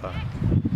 far.